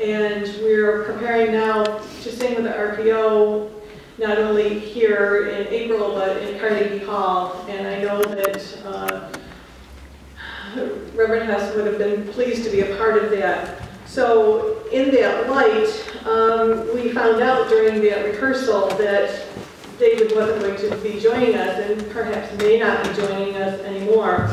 And we're preparing now to sing with the RPO, not only here in April, but in Carnegie Hall. And I know that uh, Reverend Hess would have been pleased to be a part of that. So in that light, um, we found out during that rehearsal that David wasn't going to be joining us and perhaps may not be joining us anymore.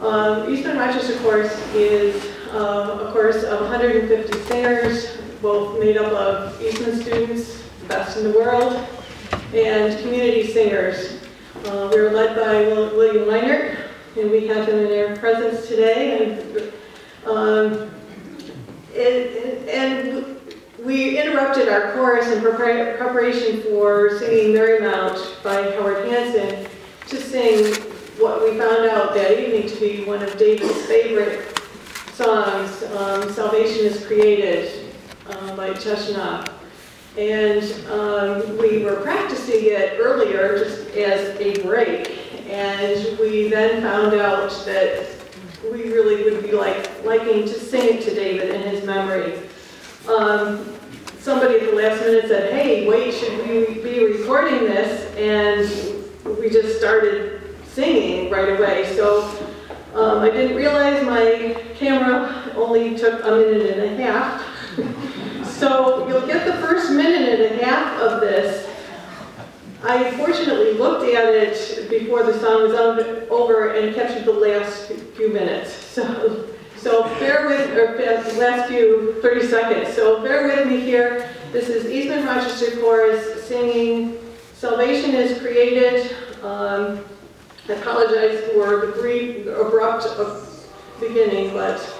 Um, Eastman Rochester Chorus is uh, a chorus of 150 singers, both made up of Eastman students, the best in the world, and community singers. Uh, we are led by Will- William Weinert, and we have him in our presence today. And, um, and, we interrupted our chorus in prepar- preparation for singing Merry Mount by Howard Hanson to sing what we found out that evening to be one of David's favorite songs, um, Salvation is Created uh, by Chesnokov. And um, we were practicing it earlier just as a break. And we then found out that we really would be like liking to sing it to David in his memory. Um, somebody at the last minute said, hey, wait, should we be recording this? And we just started singing right away. So um, I didn't realize my camera only took a minute and a half. so you'll get the first minute and a half of this. I fortunately looked at it before the song was over and captured the last few minutes. So, so bear with, or last few 30 seconds. So bear with me here. This is Eastman Rochester Chorus singing Salvation is Created. Um, I apologize for the brief, abrupt beginning, but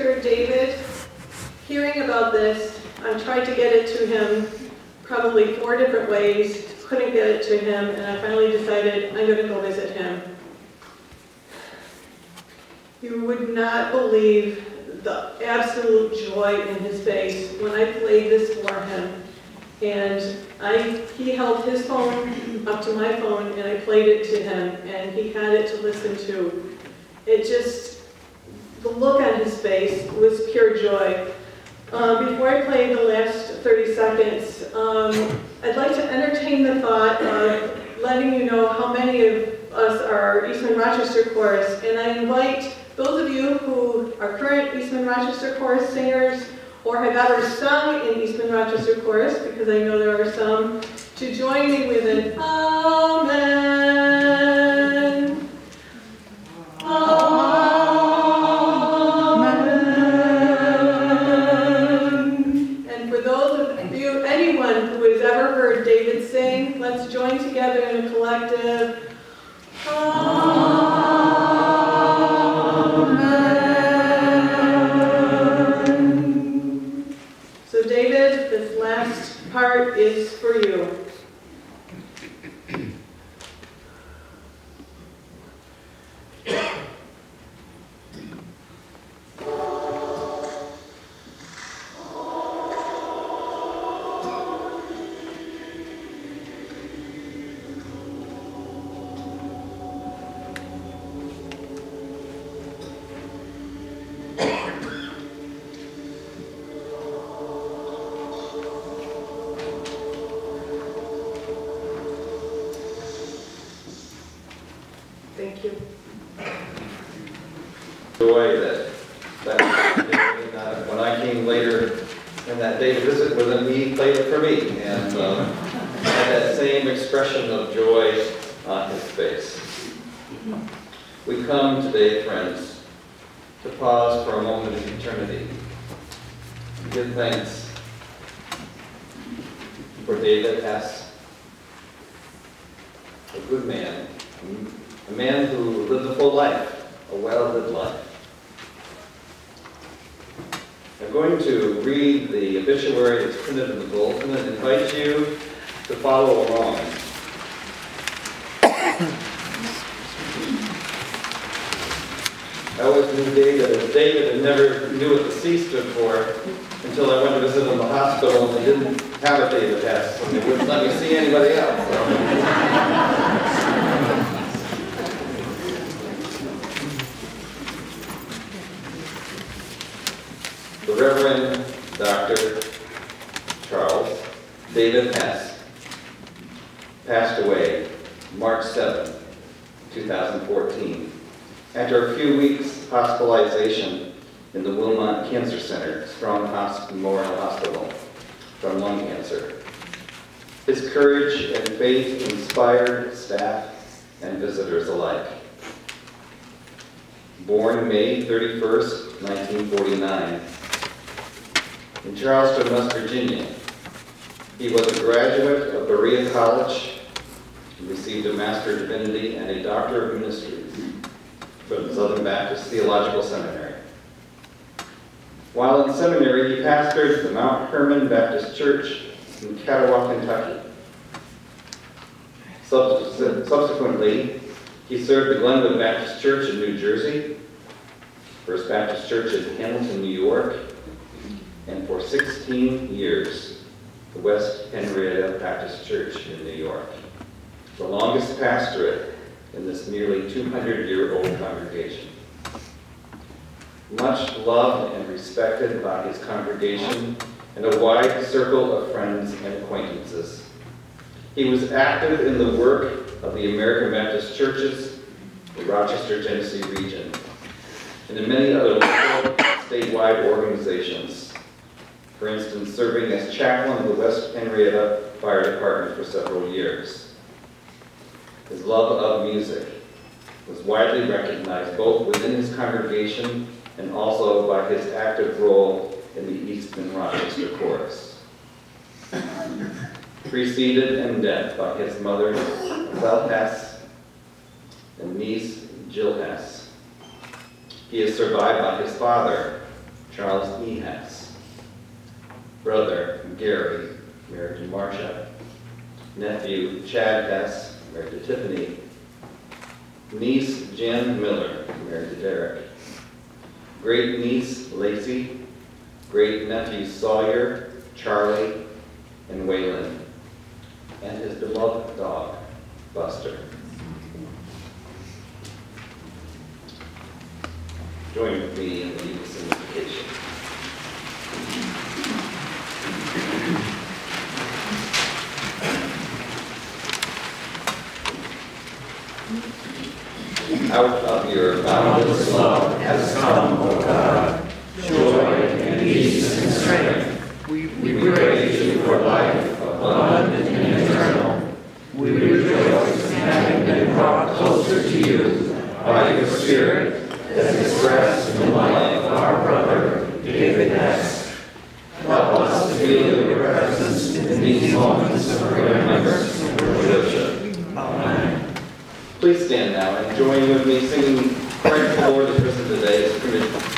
David hearing about this. I tried to get it to him probably four different ways, couldn't get it to him, and I finally decided I'm gonna go visit him. You would not believe the absolute joy in his face when I played this for him. And I, he held his phone up to my phone and I played it to him and he had it to listen to. It just, the look on his face was pure joy. Uh, before I play the last 30 seconds, um, I'd like to entertain the thought of letting you know how many of us are Eastman Rochester Chorus, and I invite those of you who are current Eastman Rochester Chorus singers or have ever sung in Eastman Rochester Chorus, because I know there are some, to join me with an Amen. Is for you. Thank you. joy that, that uh, when I came later in that day to visit with him, he played it for me and uh, had that same expression of joy on his face. We come today, friends, to pause for a moment of eternity. Give thanks for David Hess, a good man, a man who lived a full life, a well-lived life. I'm going to read the obituary that's printed in the bulletin and invite you to follow along. I always knew David as David and never knew what the C stood for until I went to visit him in the hospital and they didn't have a David Hess, and they wouldn't let me see anybody else. so. The Reverend Dr. Charles David Hess passed away March 7, 2014, after a few weeks hospitalization in the Wilmot Cancer Center, Strong Memorial Hospital, from lung cancer. His courage and faith inspired staff and visitors alike. Born May 31st, 1949, in Charleston, West Virginia. He was a graduate of Berea College, He received a Master of Divinity and a Doctor of Ministries from Southern Baptist Theological Seminary. While in seminary, he pastored the Mount Hermon Baptist Church in Kuttawa, Kentucky. Subsequently, he served the Glenwood Baptist Church in New Jersey, First Baptist Church in Hamilton, New York, and for 16 years, the West Henrietta Baptist Church in New York, the longest pastorate in this nearly 200-year-old congregation. Much loved and respected by his congregation and a wide circle of friends and acquaintances. He was active in the work of the American Baptist churches, the Rochester, Genesee region, and in many other local statewide organizations. For instance, serving as chaplain of the West Henrietta Fire Department for several years. His love of music was widely recognized both within his congregation and also by his active role in the Eastman Rochester Chorus. Preceded in death by his mother, Belle Hess, and niece, Jill Hess. He is survived by his father, Charles E. Hess, brother, Gary, married to Marcia, nephew, Chad Hess, married to Tiffany, niece, Jen Miller, married to Derek, great niece, Lacey, great nephew, Sawyer, Charlie, and Waylon, and his beloved dog, Buster. Join me in the invocation. Out of your boundless love has come, O God, joy and peace and strength. We we praise you for life abundant and eternal. We rejoice in having been brought closer to you by your Spirit as expressed in the life of our brother, David Hess. Help us to feel your presence in these moments of remembrance and worship. Amen. Please stand now and join with me singing Christ the Lord is risen today as printed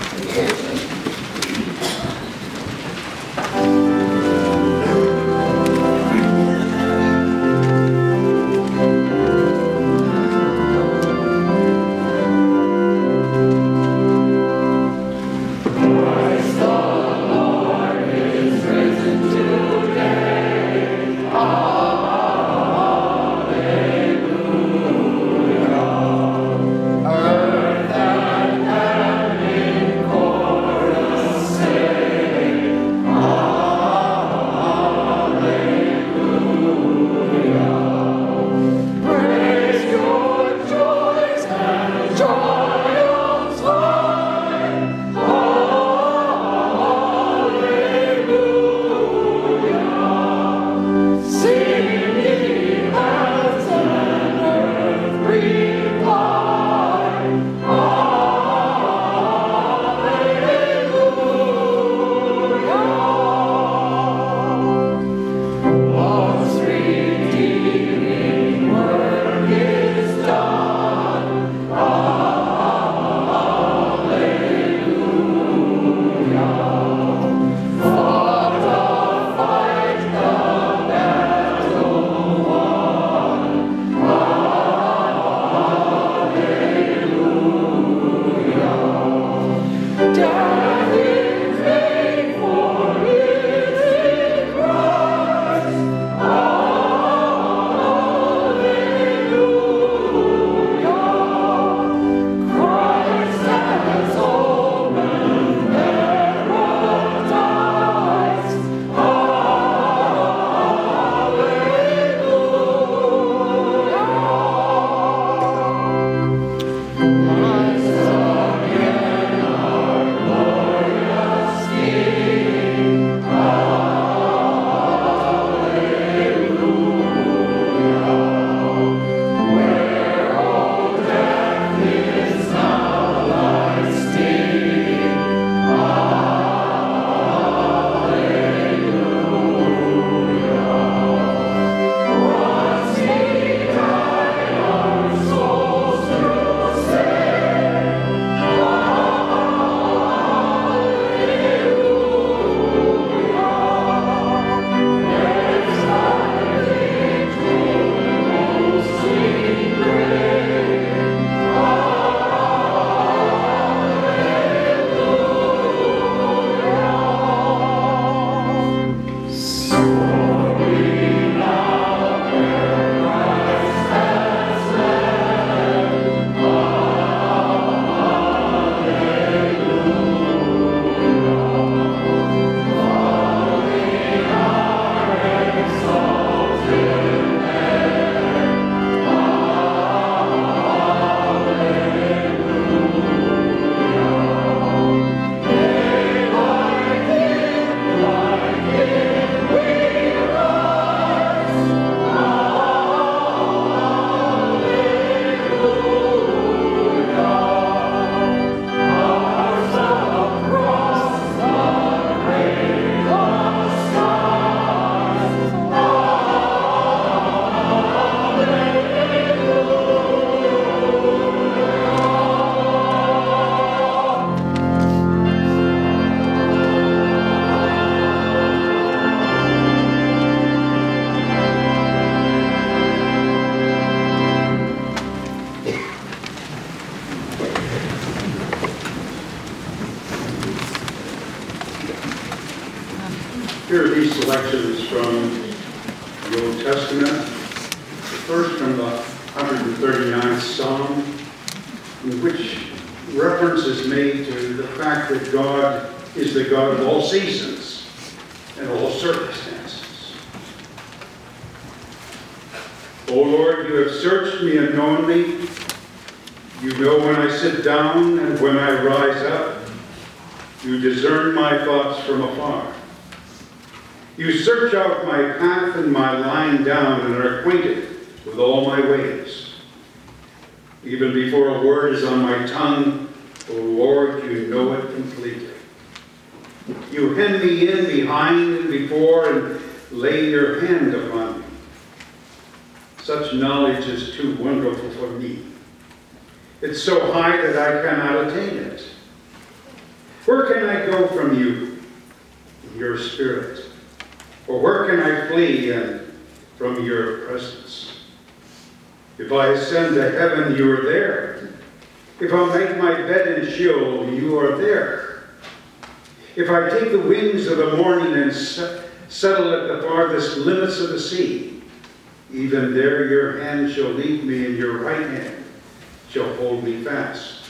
fast.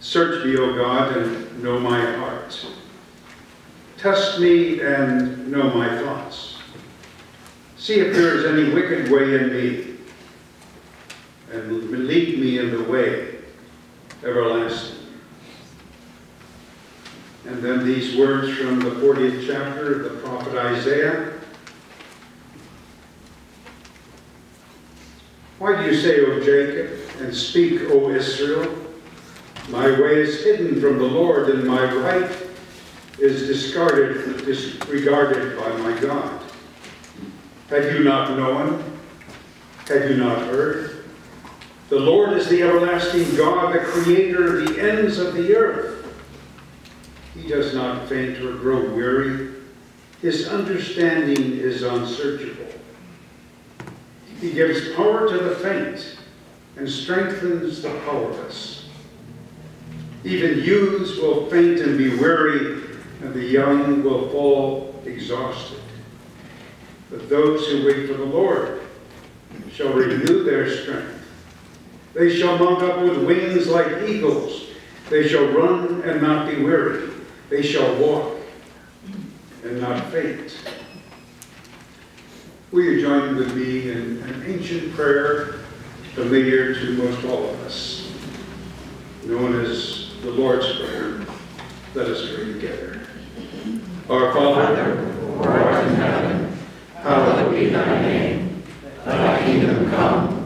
Search me, O God, and know my heart. Test me and know my thoughts. See if there is any wicked way in me, and lead me in the way everlasting. And then these words from the 40th chapter of the prophet Isaiah, Why do you say, O Jacob, and speak, O Israel? My way is hidden from the Lord, and my right is discarded, disregarded by my God. Have you not known? Have you not heard? The Lord is the everlasting God, the creator of the ends of the earth. He does not faint or grow weary. His understanding is unsearchable. He gives power to the faint and strengthens the powerless. Even youths will faint and be weary, and the young will fall exhausted. But those who wait for the Lord shall renew their strength. They shall mount up with wings like eagles. They shall run and not be weary. They shall walk and not faint. Will you join with me in an ancient prayer familiar to most all of us, known as the Lord's Prayer? Let us pray together. Our Father, who art in heaven, hallowed be thy name. Thy kingdom come.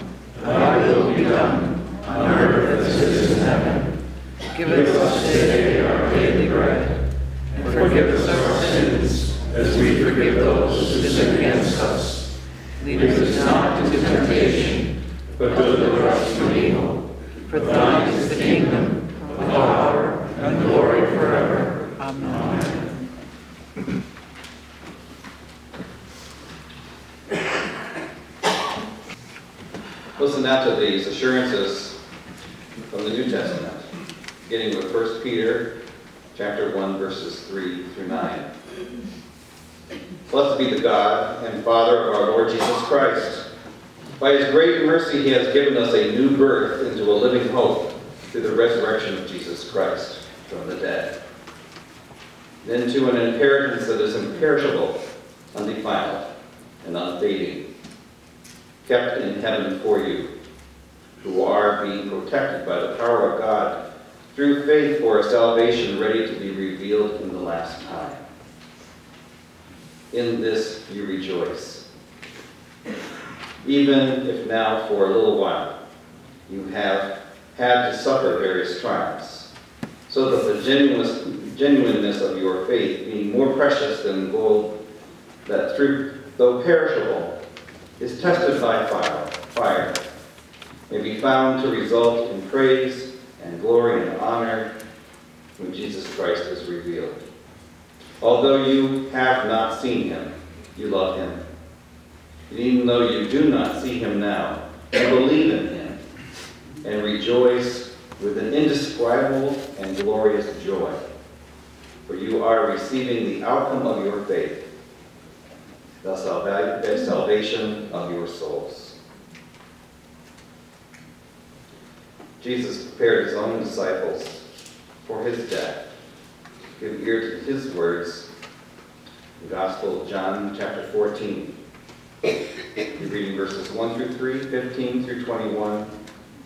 him, you love him. And even though you do not see him now, you believe in him and rejoice with an indescribable and glorious joy, for you are receiving the outcome of your faith, the salvation of your souls. Jesus prepared his own disciples for his death. Give ear to his words the Gospel of John, chapter 14. We're reading verses 1 through 3, 15 through 21,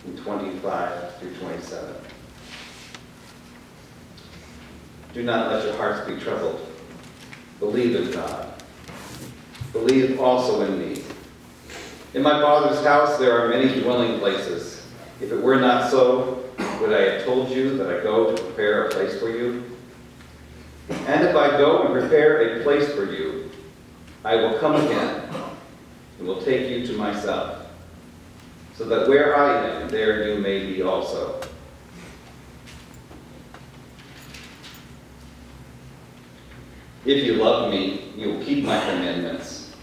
and 25 through 27. Do not let your hearts be troubled. Believe in God. Believe also in me. In my Father's house there are many dwelling places. If it were not so, would I have told you that I go to prepare a place for you? And if I go and prepare a place for you, I will come again and will take you to myself, so that where I am, there you may be also. If you love me, you will keep my commandments.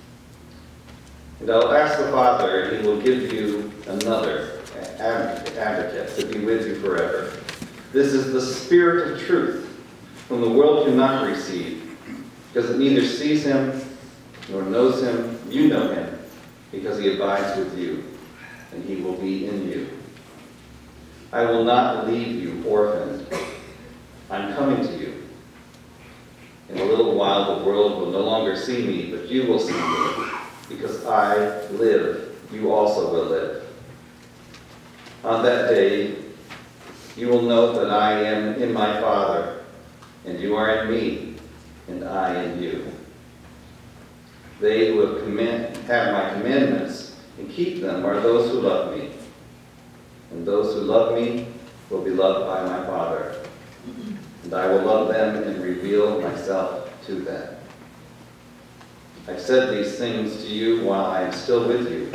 And I'll ask the Father, and he will give you another advocate to be with you forever. This is the Spirit of truth, whom the world cannot receive, because it neither sees him nor knows him. You know him, because he abides with you, and he will be in you. I will not leave you orphaned. I'm coming to you. In a little while, the world will no longer see me, but you will see me. Because I live, you also will live. On that day, you will know that I am in my Father, and you are in me, and I in you. They who have, have my commandments and keep them are those who love me. And those who love me will be loved by my Father. And I will love them and reveal myself to them. I've said these things to you while I am still with you.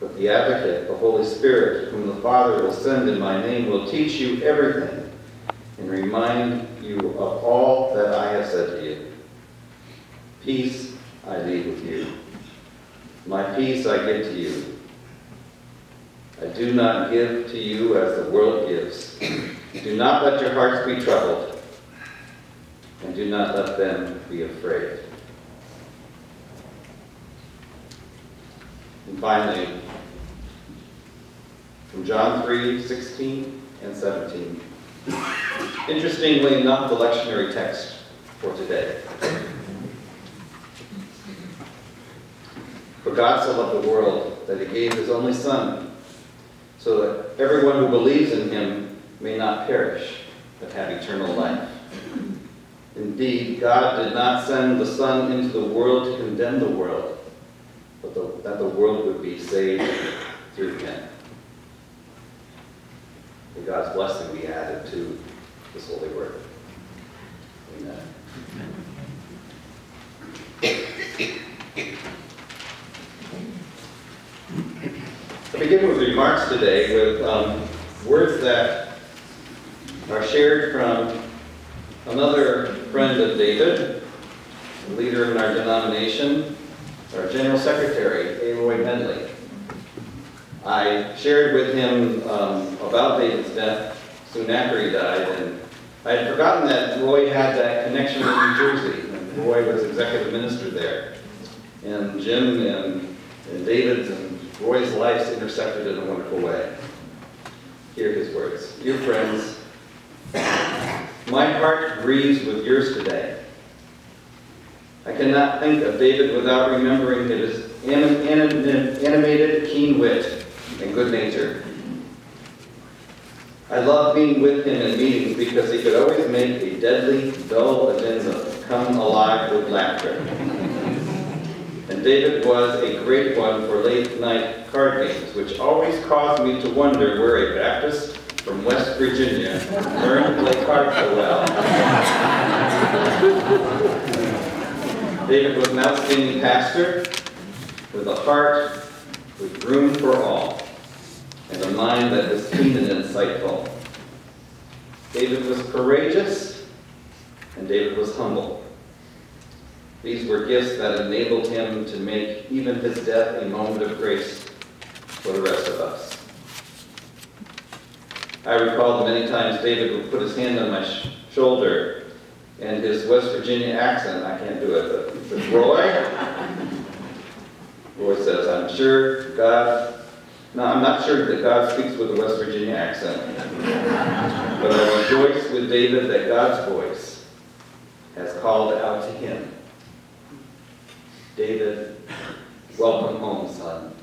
But the advocate, the Holy Spirit, whom the Father will send in my name, will teach you everything and remind you of all that I have said to you. Peace I leave with you. My peace I give to you. I do not give to you as the world gives. Do not let your hearts be troubled, and do not let them be afraid. And finally, from John 3, 16 and 17. Interestingly enough, the lectionary text for today. For God so loved the world that he gave his only Son, so that everyone who believes in him may not perish, but have eternal life. Indeed, God did not send the Son into the world to condemn the world, but the, that the world would be saved through him. May God's blessing be added to this holy word. Amen. I begin with remarks today with um, words that are shared from another friend of David, a leader in our denomination, our General Secretary, A. Roy Medley. I shared with him um, about David's death soon after he died, and I had forgotten that Roy had that connection with New Jersey, and Roy was executive minister there. And Jim and, and David's and Roy's lives intersected in a wonderful way. Hear his words. Dear friends, my heart grieves with yours today. I cannot think of David without remembering his anim- anim- animated, keen wit and good nature. I loved being with him in meetings because he could always make a deadly, dull agenda come alive with laughter. And David was a great one for late night card games, which always caused me to wonder where a Baptist from West Virginia learned to play cards so well. David was an outstanding pastor with a heart with room for all and a mind that was keen and insightful. David was courageous and David was humble. These were gifts that enabled him to make even his death a moment of grace for the rest of us. I recall the many times David would put his hand on my sh- shoulder and his West Virginia accent, I can't do it, but Roy? Roy says, I'm sure God, no, I'm not sure that God speaks with a West Virginia accent. But I rejoice with David that God's voice has called out to him. David, welcome home, son.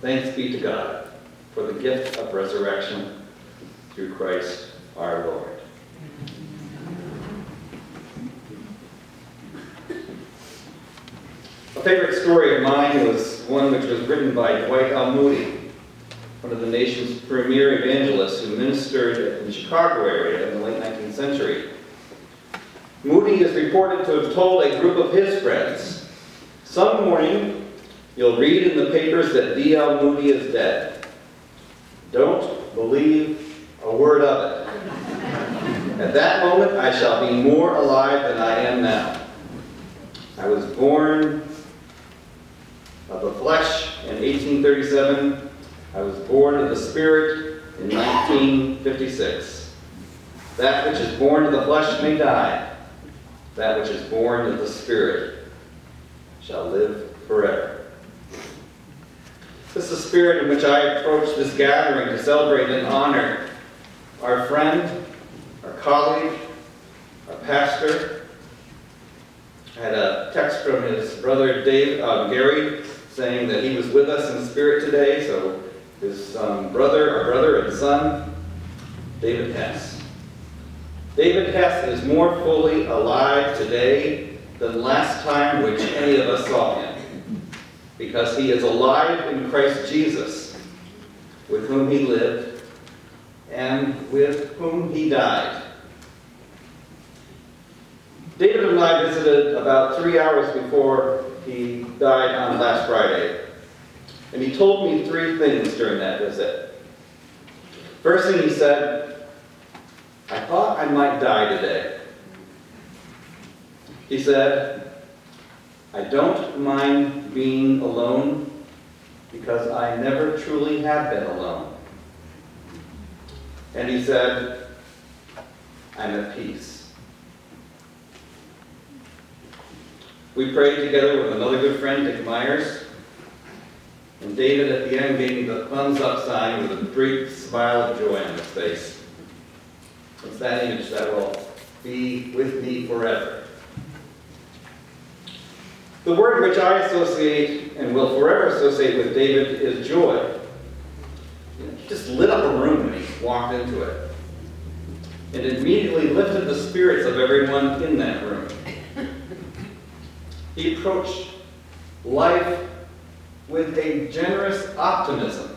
Thanks be to God for the gift of resurrection through Christ our Lord. Favorite story of mine was one which was written by Dwight L. Moody, one of the nation's premier evangelists who ministered in the Chicago area in the late 19th century. Moody is reported to have told a group of his friends, Some morning you'll read in the papers that D.L. Moody is dead. Don't believe a word of it. At that moment, I shall be more alive than I am now. I was born of the flesh in 1837. I was born of the Spirit in 1956. That which is born of the flesh may die. That which is born of the Spirit shall live forever. This is the spirit in which I approach this gathering to celebrate and honor our friend, our colleague, our pastor. I had a text from his brother Dave, uh, Gary saying that he was with us in spirit today. So his um, brother, our brother and son, David Hess. David Hess is more fully alive today than last time which any of us saw him because he is alive in Christ Jesus, with whom he lived and with whom he died. David and I visited about three hours before he died on last Friday, and he told me three things during that visit. First thing he said, I thought I might die today. He said, I don't mind being alone because I never truly have been alone. And he said, I'm at peace. We prayed together with another good friend, Dick Myers. And David at the end gave me the thumbs up sign with a big smile of joy on his face. It's that image that will be with me forever. The word which I associate and will forever associate with David is joy. He just lit up a room when he walked into it. It immediately lifted the spirits of everyone in that room. He approached life with a generous optimism.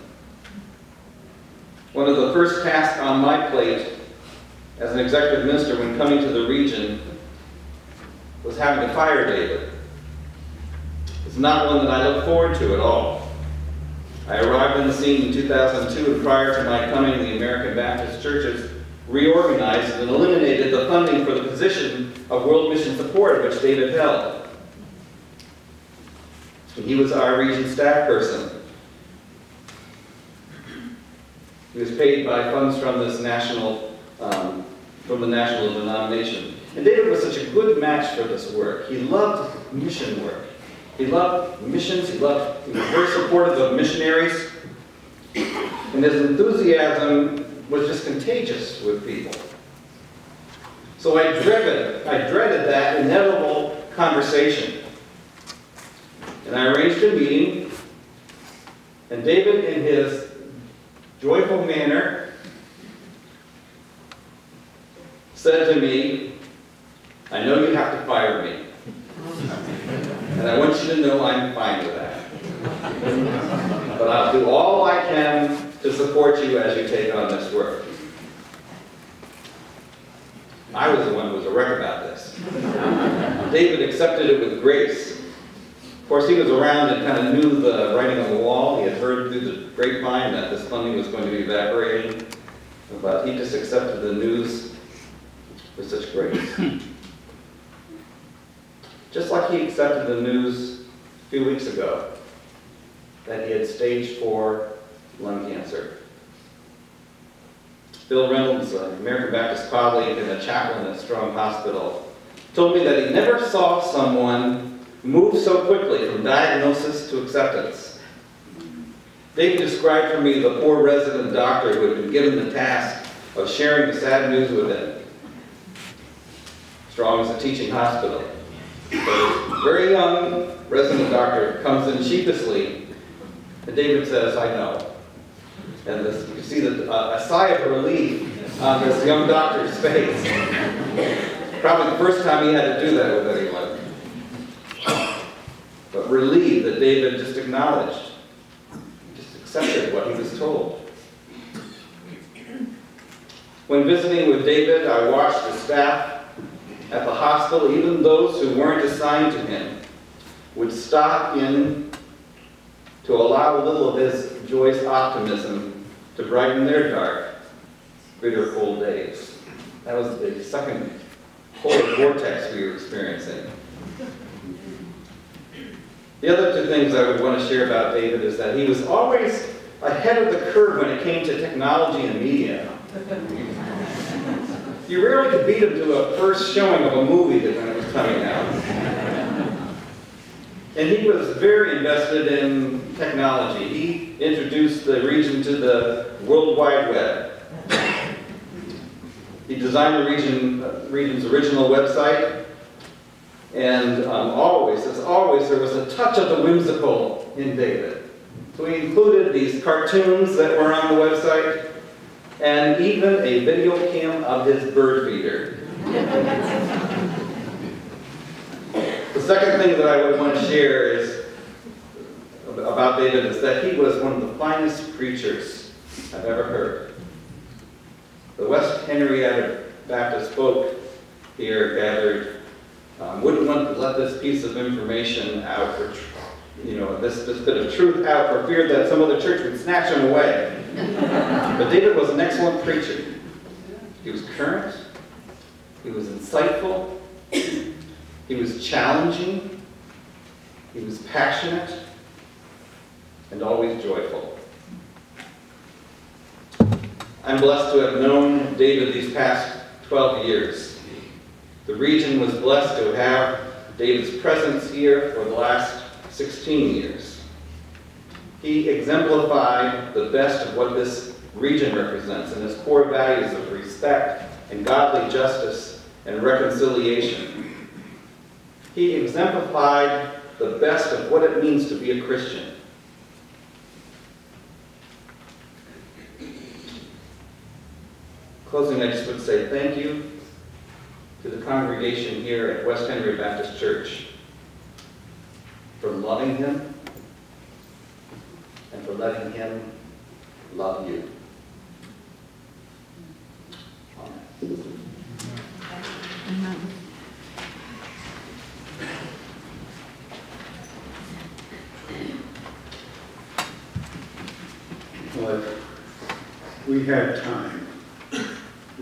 One of the first tasks on my plate as an executive minister when coming to the region was having to fire David. It's not one that I look forward to at all. I arrived on the scene in 2002, and prior to my coming, the American Baptist churches reorganized and eliminated the funding for the position of World Mission Support, which David held. He was our region staff person. He was paid by funds from this national, um, from the national denomination. And David was such a good match for this work. He loved mission work. He loved missions. He loved, he was very supportive of missionaries. And his enthusiasm was just contagious with people. So I dreaded, I dreaded that inevitable conversation. And I arranged a meeting, and David, in his joyful manner, said to me, I know you have to fire me. And I want you to know I'm fine with that. But I'll do all I can to support you as you take on this work. I was the one who was a wreck about this. David accepted it with grace. Of course, he was around and kind of knew the writing on the wall. He had heard through the grapevine that this funding was going to be evaporating. But he just accepted the news with such grace. Just like he accepted the news a few weeks ago that he had stage four lung cancer. Bill Reynolds, an American Baptist colleague and a chaplain at Strong Hospital, told me that he never saw someone move so quickly from diagnosis to acceptance. David described for me the poor resident doctor who had been given the task of sharing the sad news with him. Strong as a teaching hospital. So a very young resident doctor comes in sheepishly, and David says, I know. And this, you can see the, uh, a sigh of relief on this young doctor's face. Probably the first time he had to do that with anyone. But relieved that David just acknowledged, just accepted what he was told. When visiting with David, I watched the staff at the hospital, even those who weren't assigned to him, would stop in to allow a little of his joyous optimism to brighten their dark, bitter cold days. That was the second polar vortex we were experiencing. The other two things I would want to share about David is that he was always ahead of the curve when it came to technology and media. You rarely could beat him to a first showing of a movie that when it was coming out. And he was very invested in technology. He introduced the region to the World Wide Web. He designed the region, uh, region's original website. And um, always, as always, there was a touch of the whimsical in David. So we included these cartoons that were on the website and even a video cam of his bird feeder. the second thing that I would want to share is about David is that he was one of the finest preachers I've ever heard. The West Henrietta Baptist folk here gathered um, wouldn't want to let this piece of information out for, tr- you know, this, this bit of truth out for fear that some other church would snatch him away. But David was an excellent preacher. He was current. He was insightful. He was challenging. He was passionate and always joyful. I'm blessed to have known David these past 12 years. The region was blessed to have David's presence here for the last 16 years. He exemplified the best of what this region represents and his core values of respect and godly justice and reconciliation. He exemplified the best of what it means to be a Christian. Closing, I just would say thank you to the congregation here at West Henry Baptist Church for loving him and for letting him love you. Amen. If we had time,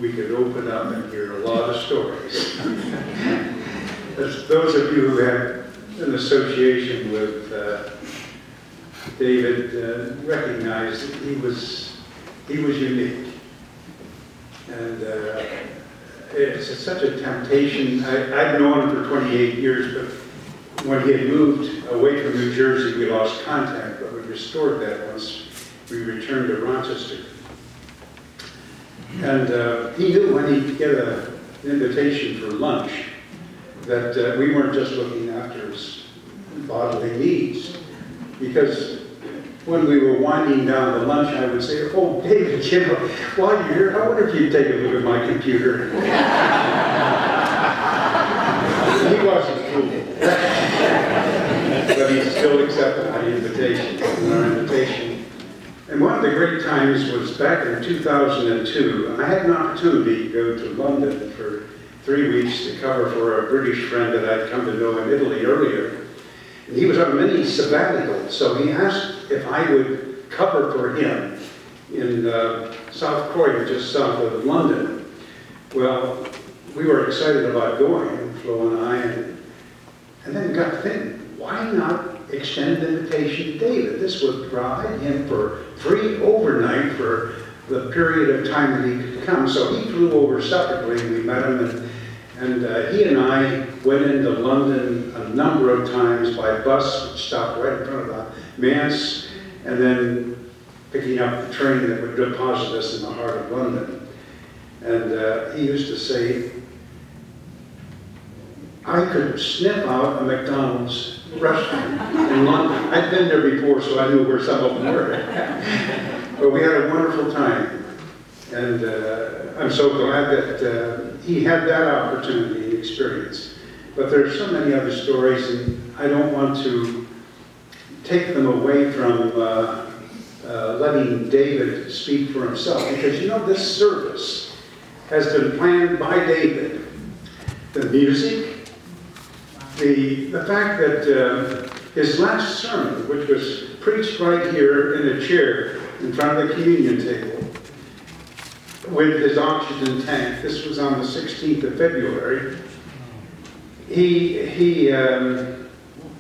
we could open up and hear a lot of stories. As those of you who have an association with uh, David uh, recognize that he was, he was unique. And uh, it's such a temptation. I, I've known him for 28 years, but when he had moved away from New Jersey, we lost contact, but we restored that once we returned to Rochester. And uh, he knew when he'd get an invitation for lunch that uh, we weren't just looking after his bodily needs. Because when we were winding down the lunch, I would say, oh, David, know, while you're here, I wonder if you'd take a look at my computer. he wasn't fooled. but he still accepted my invitation. And one of the great times was back in 2002. I had an opportunity to go to London for three weeks to cover for a British friend that I'd come to know in Italy earlier. And he was on a mini sabbatical, so he asked if I would cover for him in uh, South Croydon, just south of London. Well, we were excited about going, Flo and I, and, and then got to think, why not extend an invitation to David? This would provide him for free overnight for the period of time that he could come. So he flew over separately, and we met him, and, and uh, he and I went into London a number of times by bus, which stopped right in front of the manse, and then picking up the train that would deposit us in the heart of London. And uh, he used to say, I could sniff out a McDonald's restaurant in London. I'd been there before, so I knew where some of them were. But we had a wonderful time. And uh, I'm so glad that uh, he had that opportunity and experience. But there are so many other stories, and I don't want to take them away from uh, uh, letting David speak for himself. Because you know, this service has been planned by David. The music, the, the fact that uh, his last sermon, which was preached right here in a chair in front of the communion table, with his oxygen tank, this was on the 16th of February, he, he um,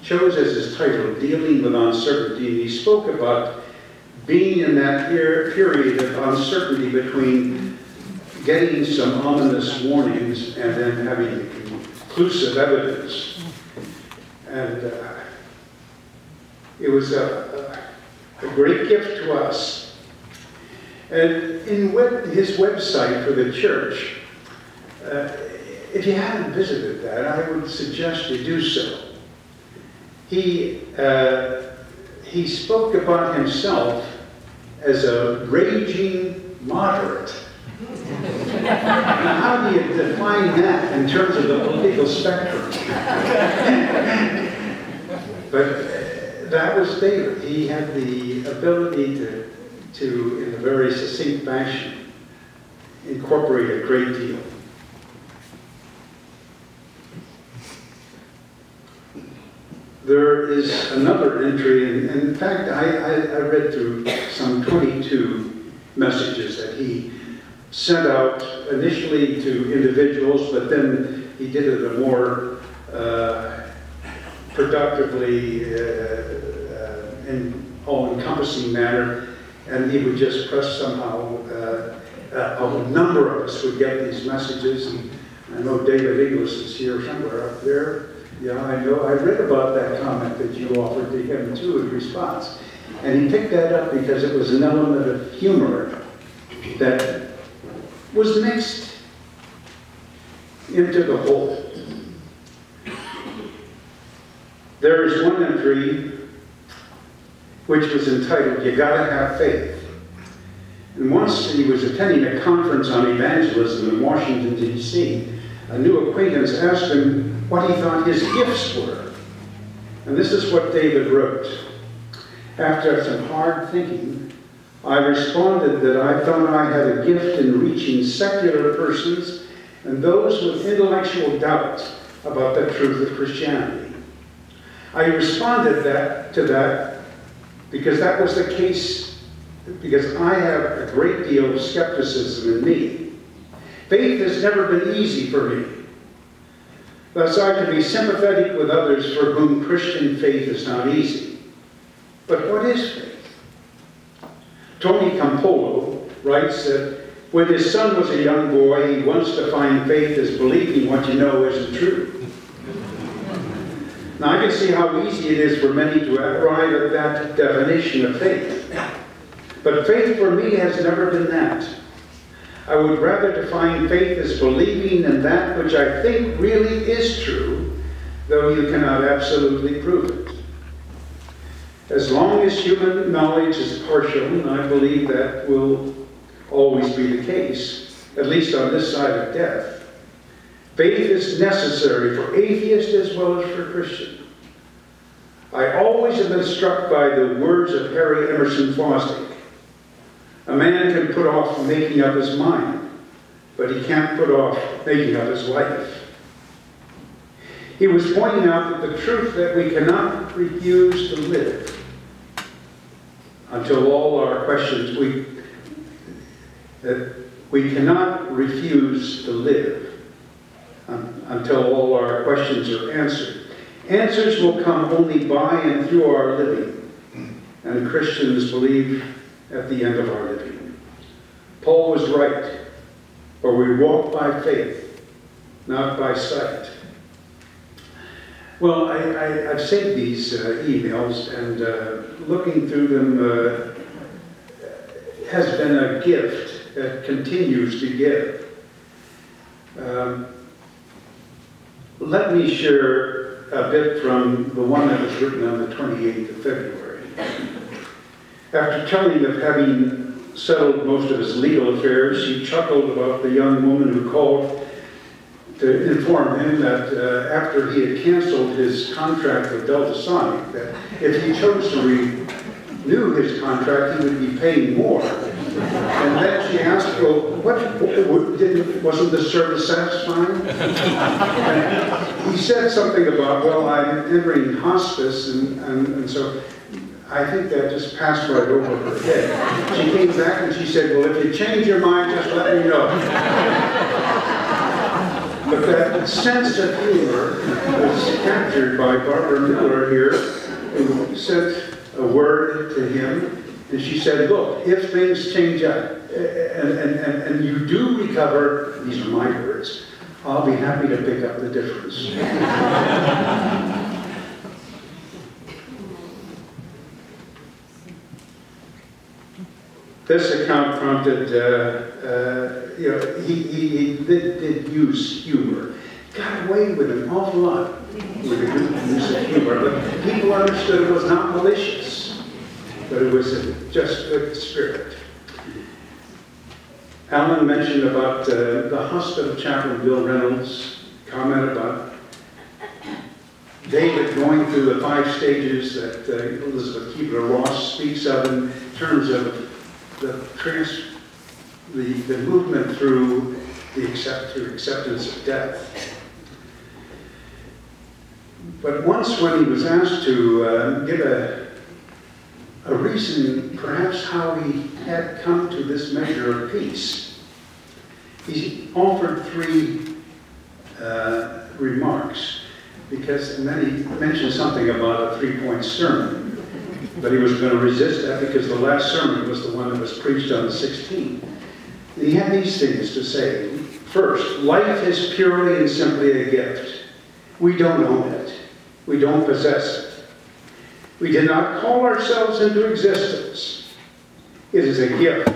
chose as his title, Dealing with Uncertainty, and he spoke about being in that per- period of uncertainty between getting some ominous warnings and then having conclusive evidence. And uh, it was a, a great gift to us. And in web, his website for the church, uh, if you haven't visited that, I would suggest you do so. He, uh, he spoke about himself as a raging moderate. Now, how do you define that in terms of the political spectrum? but uh, that was David. He had the ability to, to, in a very succinct fashion, incorporate a great deal. There is another entry, and in fact, I, I, I read through some 22 messages that he sent out initially to individuals, but then he did it a more uh, productively, uh, uh, all-encompassing manner, and he would just press somehow, uh, a number of us would get these messages, and I know David Inglis is here somewhere up there. Yeah, I know, I read about that comment that you offered to him too in response. And he picked that up because it was an element of humor that was mixed into the whole. There is one entry which was entitled, You Gotta Have Faith. And once he was attending a conference on evangelism in Washington, D.C., a new acquaintance asked him what he thought his gifts were. And this is what David wrote. After some hard thinking, I responded that I thought I had a gift in reaching secular persons and those with intellectual doubt about the truth of Christianity. I responded that, to that because that was the case, because I have a great deal of skepticism in me. Faith has never been easy for me. Thus, I can be sympathetic with others for whom Christian faith is not easy. But what is faith? Tony Campolo writes that when his son was a young boy, he once defined faith as believing what you know isn't true. Now, I can see how easy it is for many to arrive at that definition of faith. But faith for me has never been that. I would rather define faith as believing in that which I think really is true, though you cannot absolutely prove it. As long as human knowledge is partial, and I believe that will always be the case, at least on this side of death, faith is necessary for atheist as well as for Christian. I always have been struck by the words of Harry Emerson Fosdick. A man can put off making up his mind, but he can't put off making up his life. He was pointing out that the truth that we cannot refuse to live until all our questions, we, that we cannot refuse to live un, until all our questions are answered. Answers will come only by and through our living, and Christians believe at the end of our living. Paul was right, for we walk by faith, not by sight. Well, I, I've saved these uh, emails, and uh, looking through them uh, has been a gift that continues to give. Um, let me share a bit from the one that was written on the 28th of February. After telling of having settled most of his legal affairs, he chuckled about the young woman who called to inform him that uh, after he had canceled his contract with Delta Sonic, that if he chose to renew his contract, he would be paying more. And then she asked, well, what, what- didn't- wasn't the service satisfying? And he said something about, well, I'm entering hospice, and, and and so I think that just passed right over her head. She came back and she said, well, if you change your mind, just let me know. But that sense of humor was captured by Barbara Miller here, who sent a word to him, and she said, look, if things change up, eh, and, and, and, and you do recover, these are my words, I'll be happy to pick up the difference. This account prompted, uh, uh, you know, he, he, he did, did use humor. Got away with an awful lot with good use of humor, but people understood it was not malicious, but it was just good spirit. Alan mentioned about uh, the hospital chaplain Bill Reynolds, comment about David going through the five stages that uh, Elizabeth Kubler-Ross speaks of in terms of the trans, the, the movement through the accept, through acceptance of death. But once when he was asked to uh, give a, a reason, perhaps how he had come to this measure of peace, he offered three uh, remarks, because, and then he mentioned something about a three-point sermon. But he was going to resist that because the last sermon was the one that was preached on the 16th. And he had these things to say. First, life is purely and simply a gift. We don't own it. We don't possess it. We did not call ourselves into existence. It is a gift.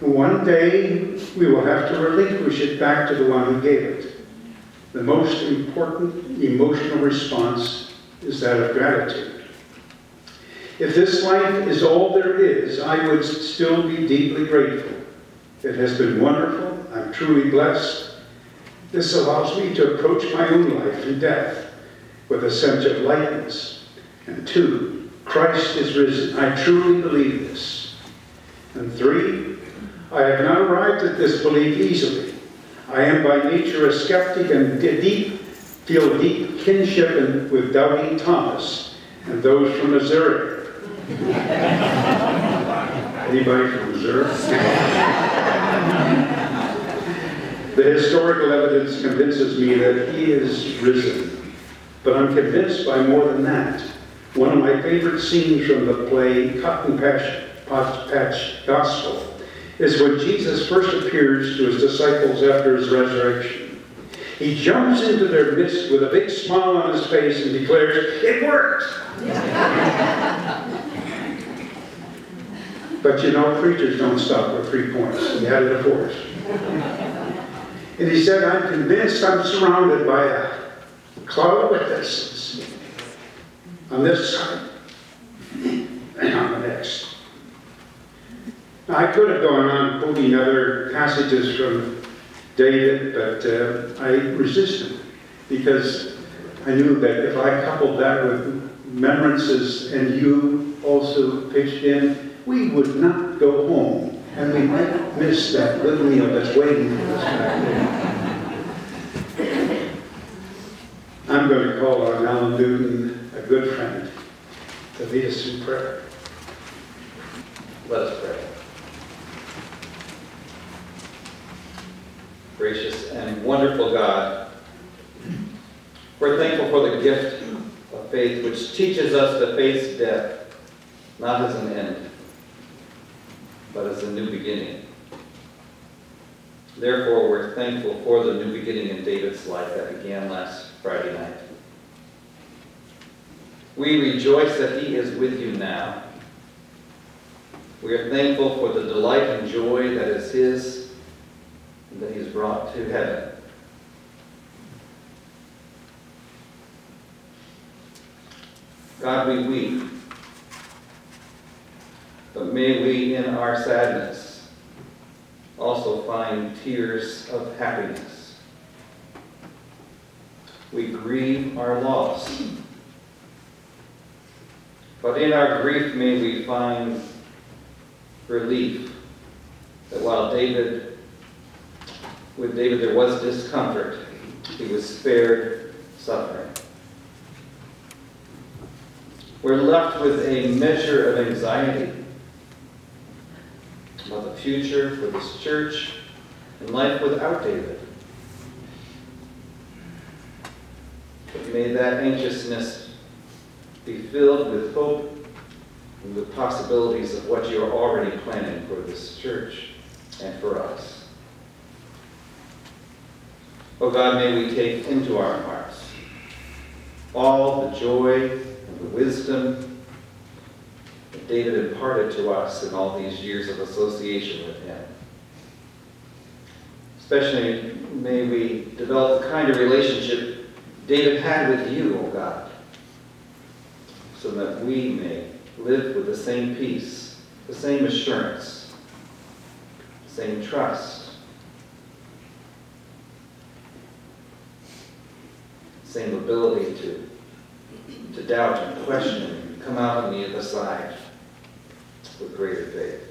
One day, we will have to relinquish it back to the one who gave it. The most important emotional response is that of gratitude. If this life is all there is, I would still be deeply grateful. It has been wonderful. I'm truly blessed. This allows me to approach my own life and death with a sense of lightness. And two, Christ is risen. I truly believe this. And three, I have not arrived at this belief easily. I am by nature a skeptic and deep, feel deep kinship with doubting Thomas and those from Missouri. Anybody from Missouri? The historical evidence convinces me that he is risen. But I'm convinced by more than that. One of my favorite scenes from the play Cotton Patch, Patch Gospel is when Jesus first appears to his disciples after his resurrection. He jumps into their midst with a big smile on his face and declares, It worked! But you know, preachers don't stop at three points. He it a fourth. And he said, I'm convinced I'm surrounded by a cloud of witnesses on this side and on the next. Now, I could have gone on quoting other passages from David, but uh, I resisted because I knew that if I coupled that with remembrances and you also pitched in, we would not go home and we might miss that little meal that's waiting for us back there. I'm going to call on Alan Newton, a good friend, to lead us in prayer. Let us pray. Gracious and wonderful God, we're thankful for the gift of faith which teaches us to face death not as an end, but as a new beginning. Therefore, we're thankful for the new beginning in David's life that began last Friday night. We rejoice that he is with you now. We are thankful for the delight and joy that is his and that he has brought to heaven. God, we weep, but may we in our sadness also find tears of happiness. We grieve our loss, but in our grief may we find relief that while David, with David there was discomfort, he was spared suffering. We're left with a measure of anxiety future for this church and life without David. But may that anxiousness be filled with hope and with possibilities of what you're already planning for this church and for us. Oh God, may we take into our hearts all the joy and the wisdom David imparted to us in all these years of association with him. Especially may we develop the kind of relationship David had with you, O oh God, so that we may live with the same peace, the same assurance, the same trust, same ability to, to doubt and question and come out on the other side with greater faith.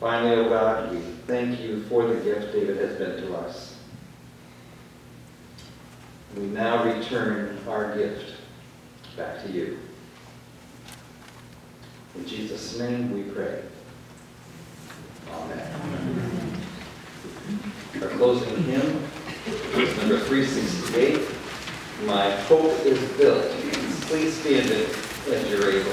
Finally, O God, we thank you for the gift David has been to us. We now return our gift back to you. In Jesus' name we pray. Amen. Our closing hymn is number 368, My Hope is Built. Please stand as you're able.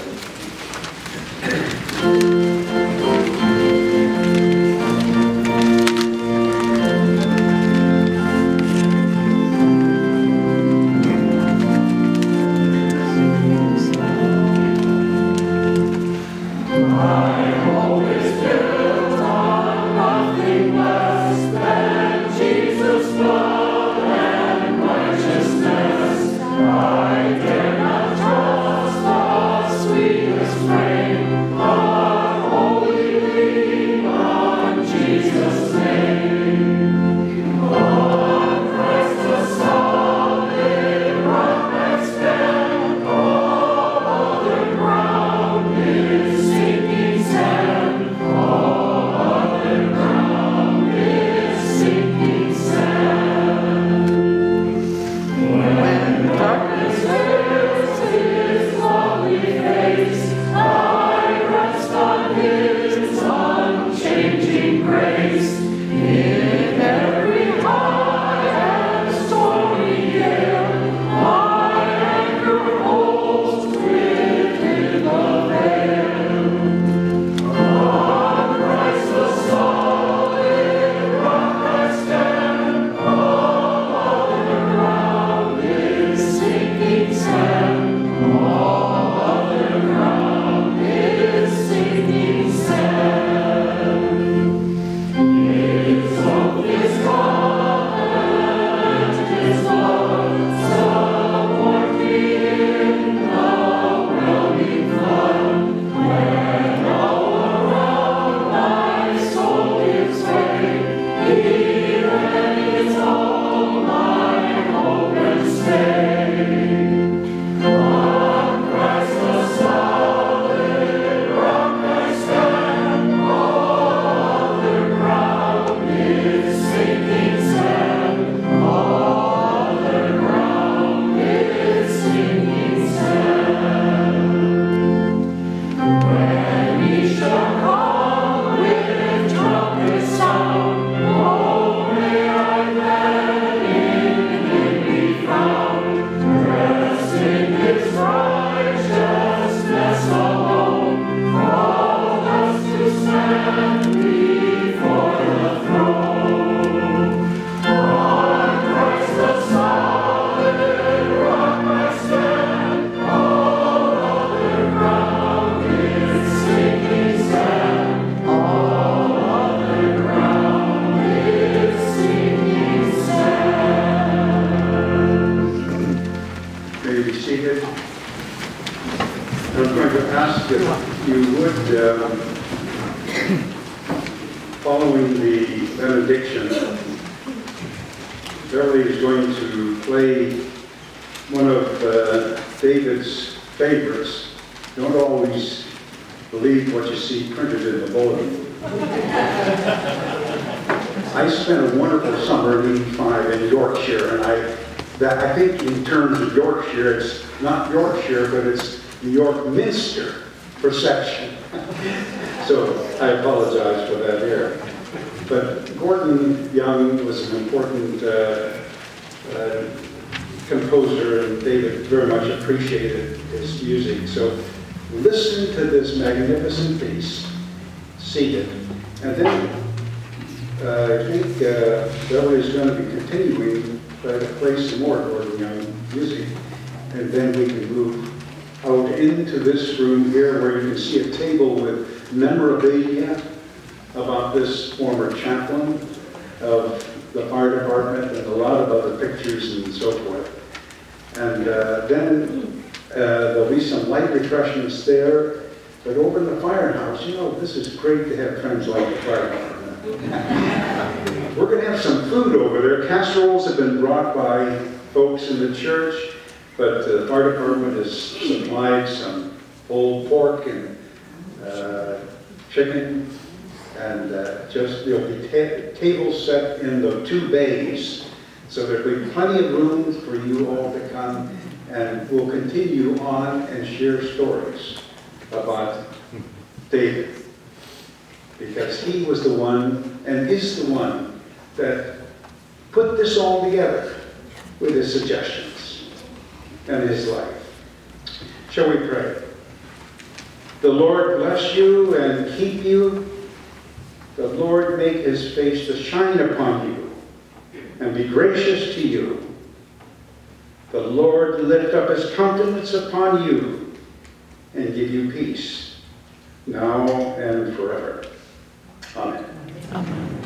Ask if you would, um, following the benediction, Beverly is going to play one of uh, David's favorites. Don't always believe what you see printed in the bulletin. I spent a wonderful summer in 85 in Yorkshire, and I, that, I think in terms of Yorkshire, it's not Yorkshire, but it's New York Minster perception. So I apologize for that error. But Gordon Young was an important uh, uh, composer, and David very much appreciated his music. So listen to this magnificent piece, seated. And then uh, I think uh, Beverly's going to be continuing to play some more Gordon Young music. And then we can move out into this room here where you can see a table with memorabilia about this former chaplain of the fire department and a lot of other pictures and so forth. And uh, then uh, there'll be some light refreshments there. But over in the firehouse, you know, this is great to have friends like the fire department. We're going to have some food over there. Casseroles have been brought by folks in the church, but uh, the fire department has supplied some old pork and uh, chicken and uh, just, there'll be ta- tables set in the two bays, so there'll be plenty of room for you all to come, and we'll continue on and share stories about David. Because he was the one, and is the one, that put this all together with his suggestions and his life. Shall we pray? The Lord bless you and keep you. The Lord make his face to shine upon you and be gracious to you. The Lord lift up his countenance upon you and give you peace, now and forever. Amen.